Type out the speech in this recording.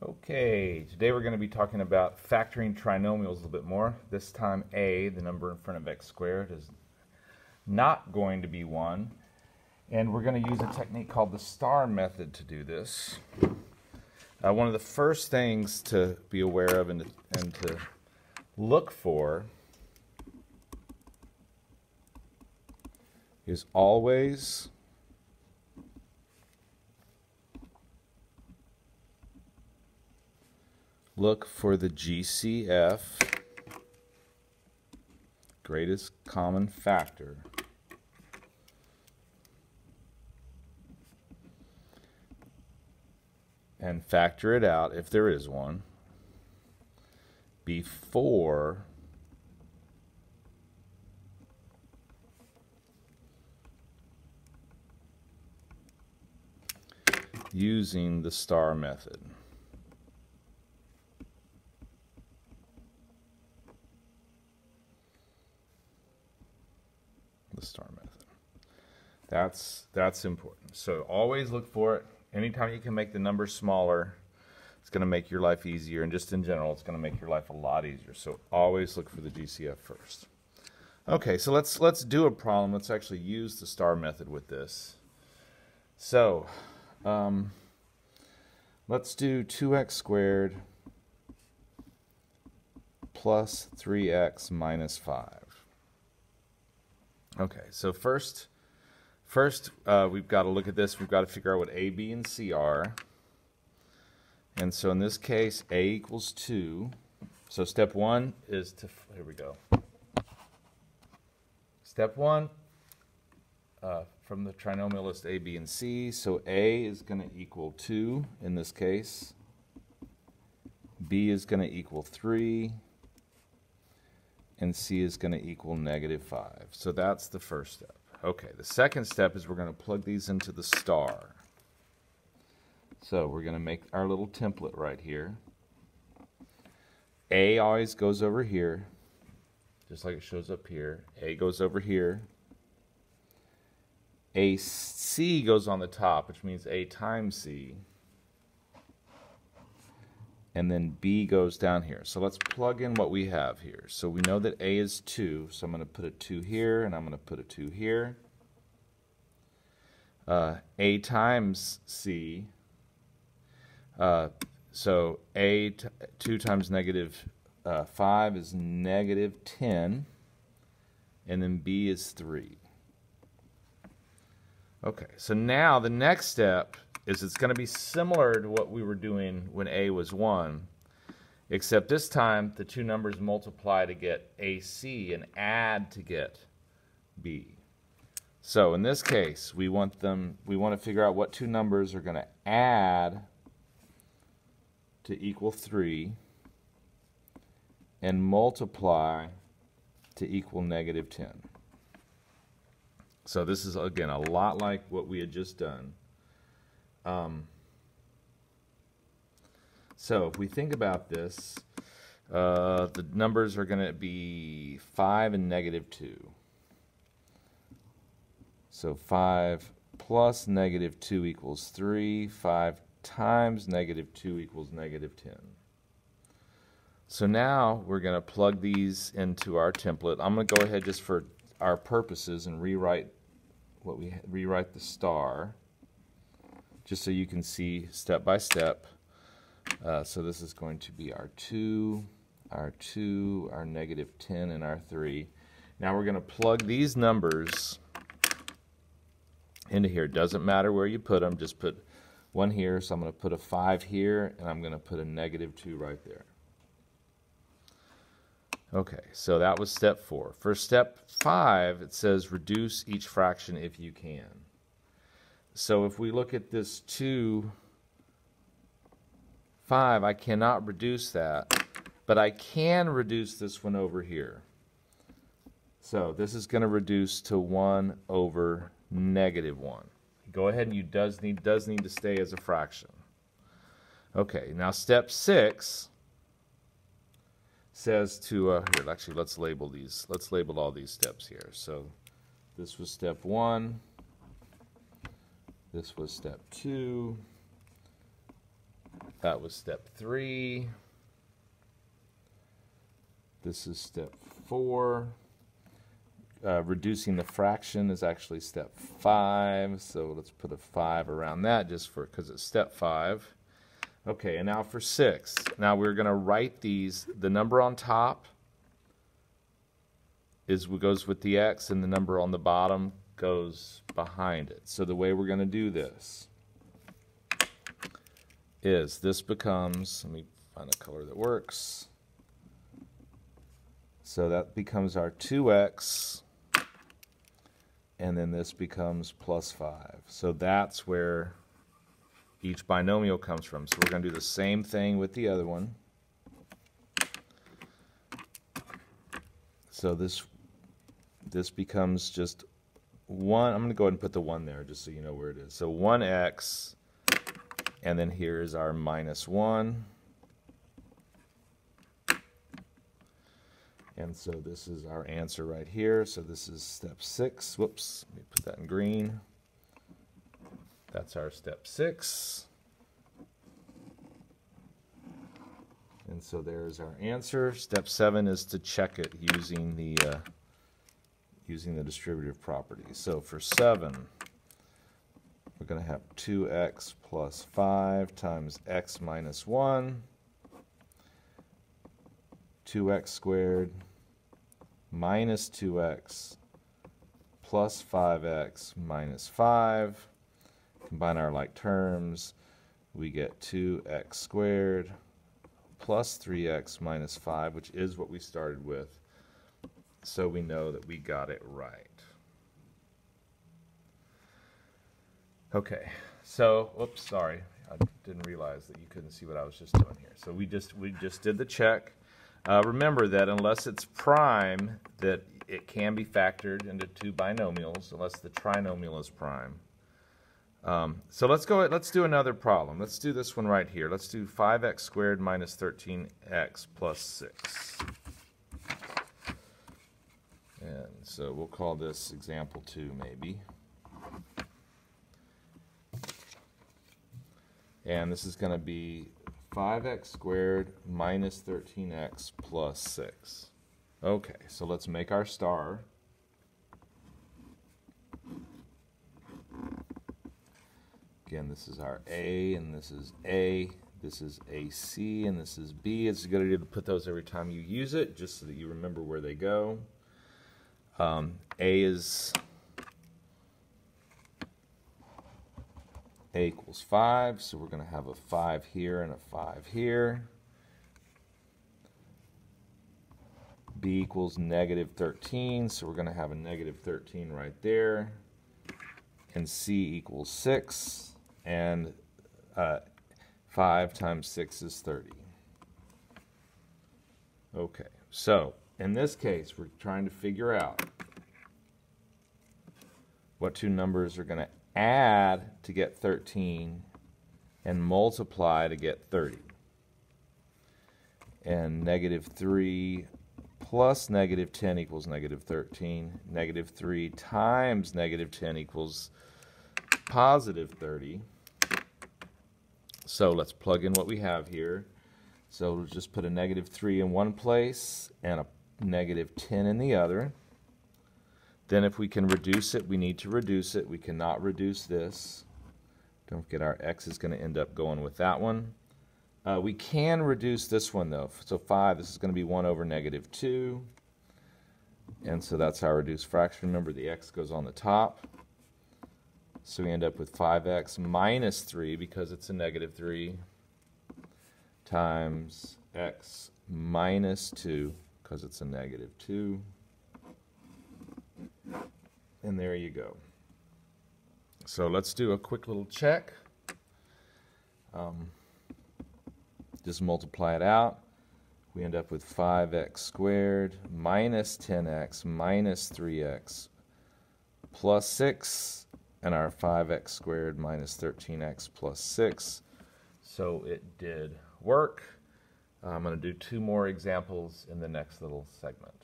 Okay, today we're going to be talking about factoring trinomials a little bit more. This time a, the number in front of x squared, is not going to be 1. And we're going to use a technique called the star method to do this. Uh, one of the first things to be aware of and to, and to look for is always look for the GCF, greatest common factor. And factor it out if there is one before using the star method. the star method. That's, that's important. So always look for it. Anytime you can make the number smaller, it's going to make your life easier. And just in general, it's going to make your life a lot easier. So always look for the GCF first. Okay, so let's, let's do a problem. Let's actually use the star method with this. So um, let's do 2x squared plus 3x minus 5. Okay, so first, first uh, we've got to look at this. We've got to figure out what A, B, and C are. And so in this case, A equals 2. So step one is to, here we go. Step one, uh, from the trinomial list A, B, and C. So A is going to equal 2 in this case. B is going to equal 3 and C is going to equal negative 5. So that's the first step. Okay, the second step is we're going to plug these into the star. So we're going to make our little template right here. A always goes over here, just like it shows up here. A goes over here. A C goes on the top, which means A times C and then B goes down here. So let's plug in what we have here. So we know that A is 2, so I'm going to put a 2 here, and I'm going to put a 2 here. Uh, A times C, uh, so A 2 times negative, uh, 5 is negative 10, and then B is 3. Okay, so now the next step is it's going to be similar to what we were doing when A was 1, except this time the two numbers multiply to get AC and add to get B. So in this case, we want them we want to figure out what two numbers are going to add to equal 3 and multiply to equal negative 10. So this is again a lot like what we had just done. Um, so if we think about this, uh, the numbers are going to be 5 and negative 2. So 5 plus negative 2 equals 3. 5 times negative 2 equals negative 10. So now we're going to plug these into our template. I'm going to go ahead just for our purposes and rewrite what we rewrite the star just so you can see step by step. Uh, so this is going to be our 2, our 2, our negative 10, and our 3. Now we're going to plug these numbers into here. Doesn't matter where you put them, just put one here. So I'm going to put a 5 here, and I'm going to put a negative 2 right there. Okay, so that was step 4. For step 5, it says reduce each fraction if you can. So if we look at this 2, 5, I cannot reduce that, but I can reduce this one over here. So this is going to reduce to 1 over negative 1. Go ahead and you does need, does need to stay as a fraction. Okay, now step 6 says to, uh, here, actually, let's label these. Let's label all these steps here. So this was step 1. This was step two. That was step three. This is step four. Uh, reducing the fraction is actually step five, so let's put a five around that just for because it's step five. Okay, and now for six. Now we're going to write these. The number on top is what goes with the x, and the number on the bottom goes behind it. So the way we're going to do this is this becomes, let me find a color that works. So that becomes our 2x, and then this becomes plus 5. So that's where each binomial comes from. So we're going to do the same thing with the other one. So this this becomes just 1. I'm going to go ahead and put the 1 there just so you know where it is. So 1x, and then here's our minus 1. And so this is our answer right here. So this is step six. Whoops, let me put that in green. That's our step six. And so there's our answer. Step seven is to check it using the uh, using the distributive property. So for seven, we're going to have 2x plus 5 times x minus 1, 2x squared minus 2x plus 5x minus 5. Combine our like terms, we get 2x squared plus 3x minus 5, which is what we started with. So we know that we got it right. Okay, so, oops, sorry. I didn't realize that you couldn't see what I was just doing here. So we just we just did the check. Uh, remember that unless it's prime, that it can be factored into two binomials, unless the trinomial is prime. Um, so let's go. Let's do another problem. Let's do this one right here. Let's do 5x squared minus 13x plus 6. And so we'll call this example 2 maybe. And this is going to be 5x squared minus 13x plus 6. Okay, so let's make our star. Again, this is our A, and this is A, this is AC, and this is B. It's a good idea to put those every time you use it, just so that you remember where they go. Um, A is A equals 5, so we're going to have a 5 here and a 5 here. B equals negative 13, so we're going to have a negative 13 right there. And C equals 6, and uh, 5 times 6 is 30. Okay, so in this case, we're trying to figure out what two numbers are going to add to get 13 and multiply to get 30. And negative 3 plus negative 10 equals negative 13. Negative 3 times negative 10 equals positive 30. So let's plug in what we have here. So we'll just put a negative 3 in one place and a negative 10 in the other. Then if we can reduce it, we need to reduce it. We cannot reduce this. Don't forget our x is going to end up going with that one. Uh, we can reduce this one though. So 5, this is going to be 1 over negative 2. And so that's our reduced fraction. Remember the x goes on the top. So we end up with 5x minus 3 because it's a negative 3 times x minus 2 because it's a negative 2. And there you go. So let's do a quick little check. Um, just multiply it out. We end up with 5x squared minus 10x minus 3x plus 6, and our 5x squared minus 13x plus 6. So it did work. I'm going to do two more examples in the next little segment.